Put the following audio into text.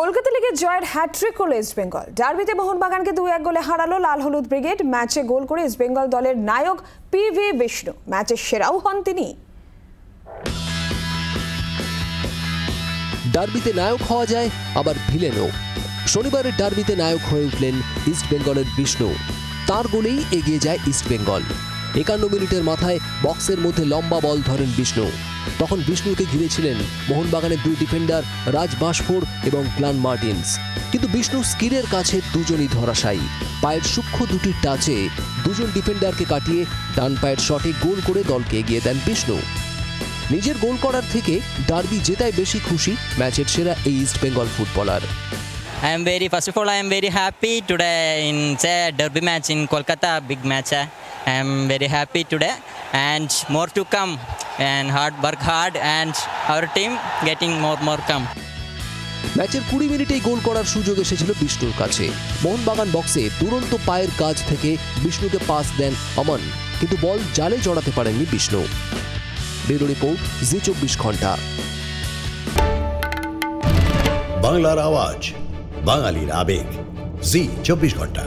কলকাতা লিগে জয়ের হ্যাট্রিক করল ইস্ট বেঙ্গল। ডার্বিতে মোহনবাগানকে দুই এক গোলে হারালো লাল হলুদ ব্রিগেড। ম্যাচে গোল করে ইস্ট বেঙ্গল দলের নায়ক পি ভি বিষ্ণু। ম্যাচের সেরাও হন তিনি। ডার্বিতে নায়ক হওয়া যায়, আবার ভিলেনও। শনিবারের ডার্বিতে নায়ক হয়ে উঠলেন ইস্ট বেঙ্গলের বিষ্ণু। তার গোলেই এগিয়ে যায় ইস্ট বেঙ্গল। একান্ন মিনিটের মাথায় বক্সের মধ্যে লম্বা বল ধরেন বিষ্ণু। তখন বিষ্ণুকে ঘিরেছিলেন মোহনবাগানের দুই ডিফেন্ডার, রাজ বাঁশফোর এবং প্লান মার্টিন্স। কিন্তু বিষ্ণু স্কিলের কাছে দুজনই ধরাশায়ী। পায়ের সূক্ষ্ম দুটি টাচে দুজন ডিফেন্ডারকে কাটিয়ে ডান পায়ের শটে গোল করে দলকে এগিয়ে দেন বিষ্ণু। নিজের গোল করার থেকে ডার্বি জেতায় বেশি খুশি ম্যাচের সেরা এই east Bengal footballer. I am very, first of all, I am very happy today in say derby match in Kolkata, big match. I am very happy today. And more to come. And hard work hard. And our team getting more more come. ম্যাচের কুড়ি মিনিটেই গোল করার সুযোগ এসেছিল বিষ্ণুর কাছে। মোহনবাগান বক্সে দুরন্ত পায়ের কাজ থেকে বিষ্ণুকে পাস দেন অমন। কিন্তু বল জালে জড়াতে পারেননি বিষ্ণু। ব্যুরো রিপোর্ট জি চব্বিশ ঘণ্টা। বাংলার আওয়াজ বাঙালির আবেগ। জি চব্বিশ ঘণ্টা।